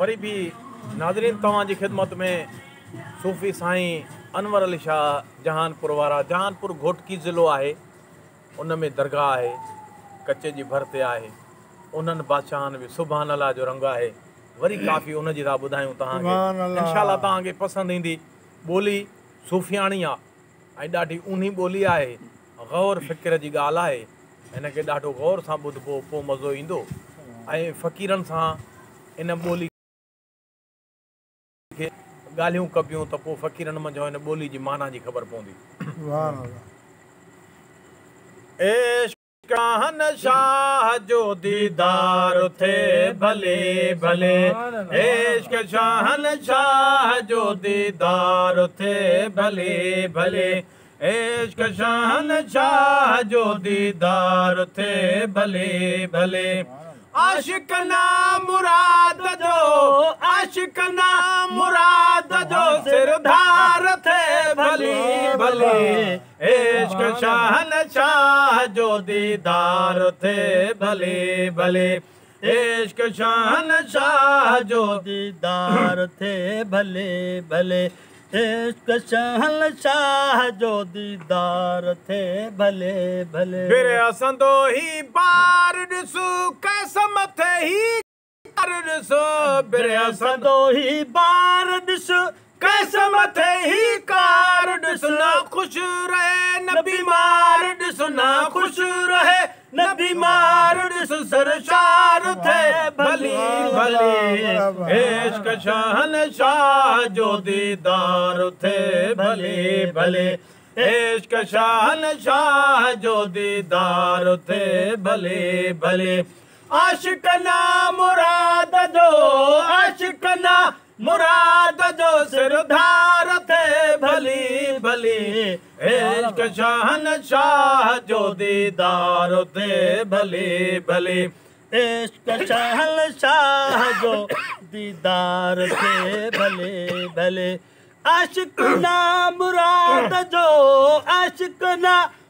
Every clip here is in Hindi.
वरी भी नाज़रीन तव्हांजी ख़िदमत में सूफ़ी साई अनवर अली शाह जहानपुर वारा जहानपुर घोटकी ज़िलो है उन में दरगाह है कच्चे की भर ते आहे उन्हनि बादशाहनि बि सुभाणे अला जो रंग आहे वरी काफ़ी उन था ॿुधायूं तव्हांखे इनशाला तव्हांखे पसंदि ईंदी ॿोली सूफ़ियाणी आहे ऐं ॾाढी ऊन्ही गौर फ़िक्र जी ॻाल्हि आहे हिनखे ॾाढो गौर से बुधबो पोइ मज़ो ईंदो ऐं से इन बोली ॻाल्हियूं कबियूं त पोइ फ़कीरनि मंझि हिन ॿोली जी माना जी ख़बर पवंदी शाह जो मुराद आशिक ना मुराद जो सिरधार थे भली भली इश्क शहन शाह जो दीदार थे भली भली इश्क शाहन शाह जो दीदार थे भले भले इश्क शहन शाह जो दीदार थे भले भले फिर असंदो ही बार कसम थे ही बार ॾिसो सदो ई बार ॾिस कैसे मथे ही कार ॾिस न ख़ुशि रहे न बीमार ॾिस न ख़ुशि रहे न बीमार ॾिस सरशार थे भली भली इश्क शहन शाह जो दीदार थे भली भली इश्क शाहन शाह जो दीदार थे भले भले आशिकना मुराद जो आशिकना मुराद जो सिरधार थे भली भली एष्ट शहन शाह जो दीदार थे भली भले एशन शाह जो दीदार थे भले भले आशिकना मुराद जो आशिकना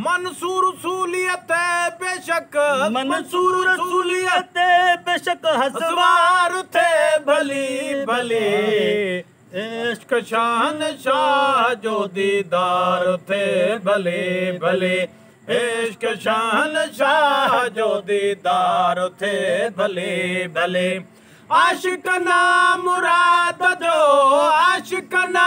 मंसूर रसूलियत बेशक मंसूर रसूलियत बेशक हसवार थे भली भले इश्क शान शाह जो दीदार थे भले भले इश्क शान शाह जो दीदार थे भले भले आशिक ना मुराद जो आशिक ना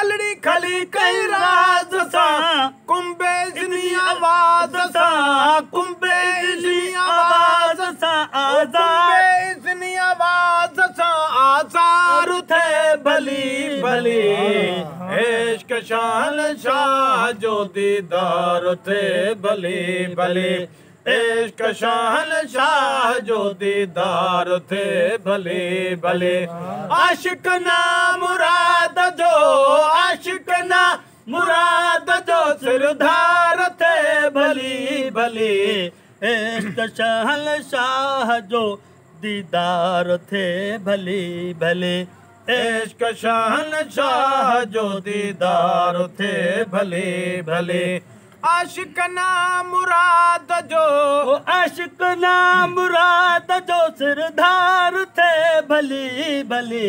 खलड़ी खली कई राज सा कुंबे आवाज सा कुंबे आवाज सा आजार इतनी आवाज सा आजार थे भली भली इश्क शान शाह जो दीदार थे भली भली इश्क शाहन शाह जो दीदार थे भले भले आशिक ना जो आशन न मुराद जो सिर थे भली भली एशक शहल शाह जो दीदार थे भली भली एशक शहल शाह जो दीदार थे भली भली आशिक ना मुराद जो आशिक ना मुराद जो सिरधार थे भली भली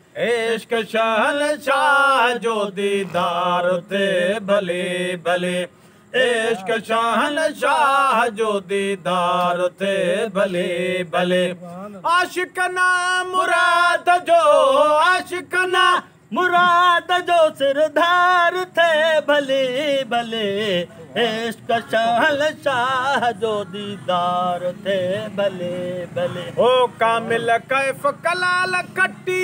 इश्क शहन शाह जो दीदार थे भले भले इश्क शहन शाह जो दीदार थे भले भले ना मुराद जो ना मुराद जो सिरधार थे भले भले इश्क शहल शाह जो दीदार थे भले भले ओ कामिल कैफ कलाल कट्टी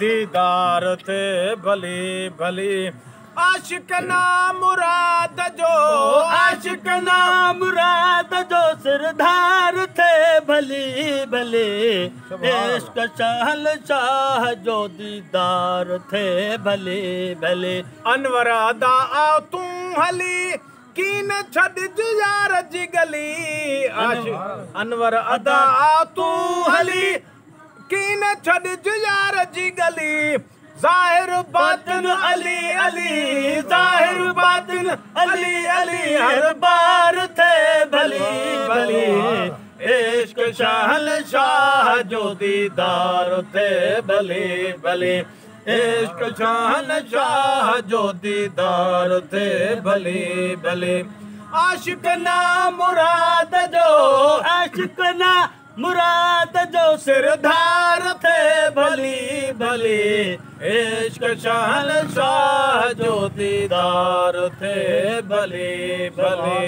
दीदार थे भली भली आशिक न मुराद जो मुराद जो दीदार थे भली भली अनवर आ तू हली की न जी गली आश अनवर अदा आ हली की न छॾज यार जी गली ज़ाहिर बातन अली अली ज़ाहिर बातन अली अली हर बार थे भली भली इश्क शहल शाह जो दीदार थे भली भली इश्क शाहन शाह जो दीदार थे भली भली आशिक ना मुराद जो आशिक ना मुराद जो धार थे भली भली इश्क शान शाह ज्योतिदार थे भली भली